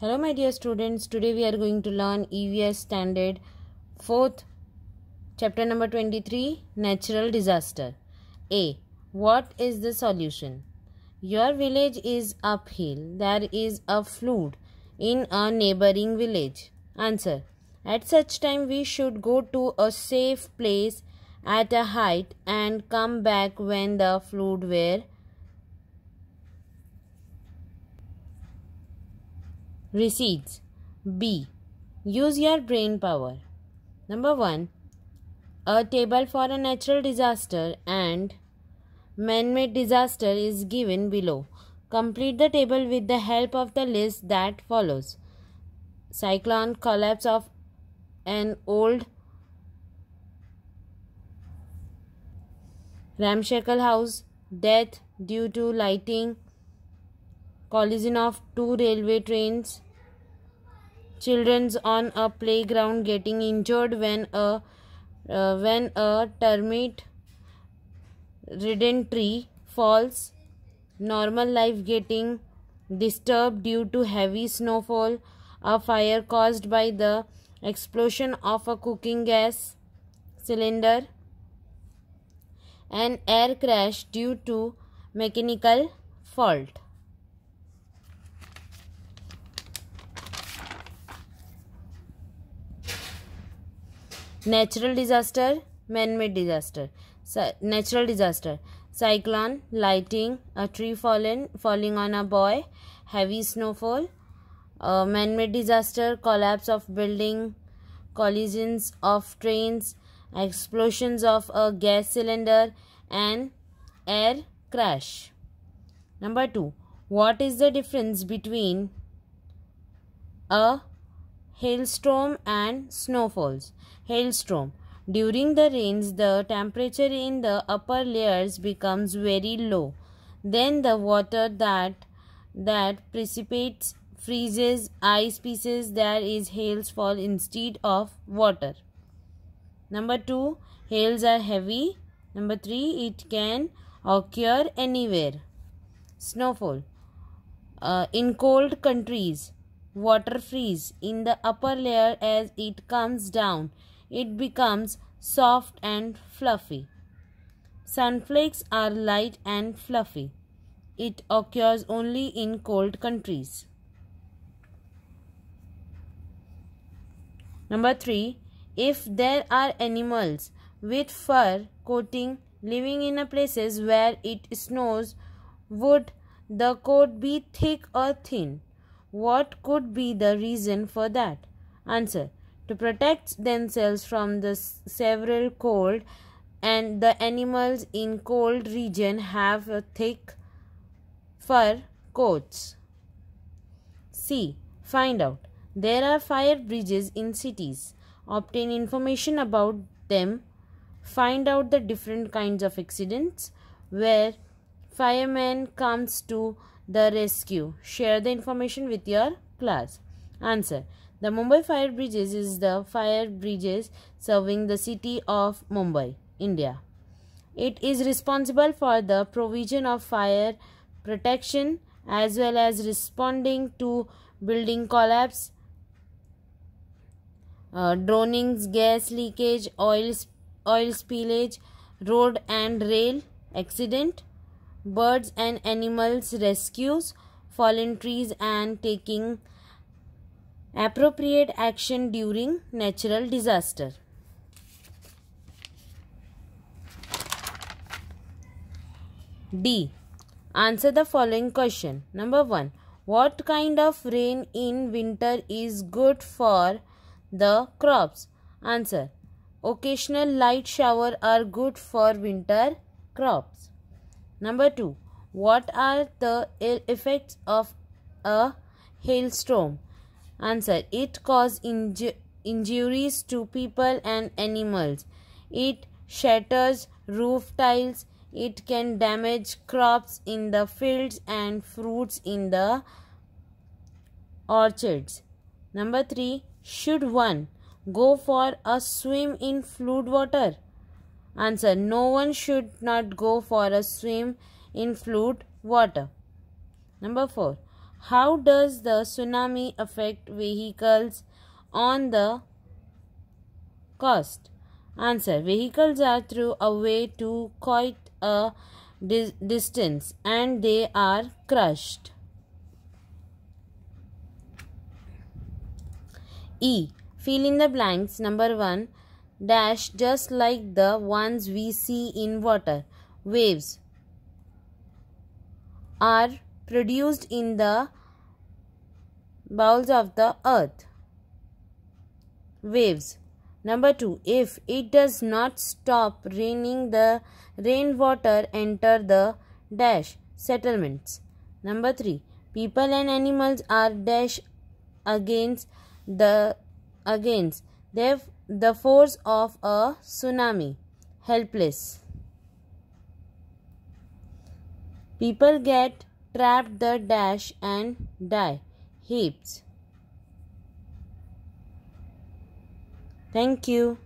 Hello, my dear students. Today we are going to learn EVS Standard 4th, chapter number 23 Natural Disaster. A. What is the solution? Your village is uphill. There is a flood in a neighboring village. Answer. At such time, we should go to a safe place at a height and come back when the flood were recedes. B. Use your brain power. Number 1. A table for a natural disaster and man made disaster is given below. Complete the table with the help of the list that follows cyclone, collapse of an old ramshackle house, death due to lighting, collision of two railway trains, children's on a playground getting injured when a uh, when a termite ridden tree falls. Normal life getting disturbed due to heavy snowfall. A fire caused by the explosion of a cooking gas cylinder. An air crash due to mechanical fault natural disaster man-made disaster. Natural disaster. Cyclone lighting a tree fallen falling on a boy heavy snowfall man-made disaster collapse of building collisions of trains explosions of a gas cylinder and air crash. Number 2 what is the difference between a hailstorm and snowfalls. Hailstorm. During the rains the temperature in the upper layers becomes very low. Then the water that that precipitates freezes ice pieces there is hails fall instead of water. Number 2 hails are heavy. Number 3 it can occur anywhere. Snowfall. Uh, in cold countries water freeze in the upper layer as it comes down it becomes soft and fluffy. Sunflakes are light and fluffy. It occurs only in cold countries. Number 3. If there are animals with fur coating living in a places where it snows, would the coat be thick or thin? What could be the reason for that? Answer to protect themselves from the several cold and the animals in cold region have a thick fur coats. C. Find out. There are fire brigades in cities. Obtain information about them. Find out the different kinds of accidents where fireman comes to the rescue. Share the information with your class. Answer. The Mumbai Fire Brigades is the fire brigades serving the city of Mumbai, India. It is responsible for the provision of fire protection as well as responding to building collapse, uh, drownings, gas leakage, oil, oil spillage, road and rail accident, birds and animals rescues, fallen trees and taking Appropriate action during natural disaster. D. Answer the following question. Number 1. What kind of rain in winter is good for the crops? Answer. Occasional light shower are good for winter crops. Number 2. What are the effects of a hailstorm? Answer. It causes inju injuries to people and animals. It shatters roof tiles. It can damage crops in the fields and fruits in the orchards. Number 3. Should one go for a swim in flood water? Answer. No one should not go for a swim in flood water. Number 4. How does the tsunami affect vehicles on the coast? Answer Vehicles are thrown away to quite a dis- distance and they are crushed. E. Fill in the blanks. Number 1. Dash just like the ones we see in water. Waves are produced in the bowels of the earth. Waves. Number 2. If it does not stop raining, the rainwater enter the dash settlements. Number 3. People and animals are dash against the against the, the force of a tsunami. Helpless. People get trapped the dash and die. Heaps. Thank you.